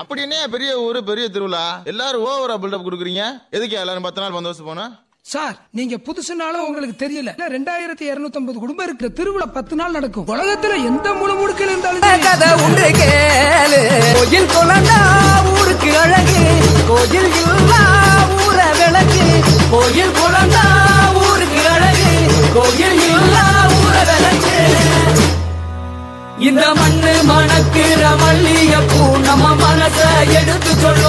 அப்படி என்ன பெரிய ஊரு பெரிய திருவிழா. எல்லாரும் ஓவரா பில்டப் கொடுக்குறீங்க. எதுக்கு எல்லாரும் பத்து நாள் பந்தோபஸ்து போனா? சார் நீங்க புதுசுனாலும் உங்களுக்கு தெரியல. ரெண்டாயிரத்தி இருநூத்தி குடும்பம் இருக்கிற திருவிழா பத்து நாள் நடக்கும். உலகத்துல எந்த முழு முடுக்கில் இருந்தாலும். கதை உண்டு கேளு. கோயில் குழந்தா ஊருக்கு அழகு. கோயில் இல்லா ஊர விளக்கு. கோயில் குழந்தா ஊருக்கு அழகு. கோயில் இல்லா ஊர விளக்கு. இந்த மண்ணு மணக்கிற மல்லிகைப்பூ நம்ம எடுத்து சொல்லும்.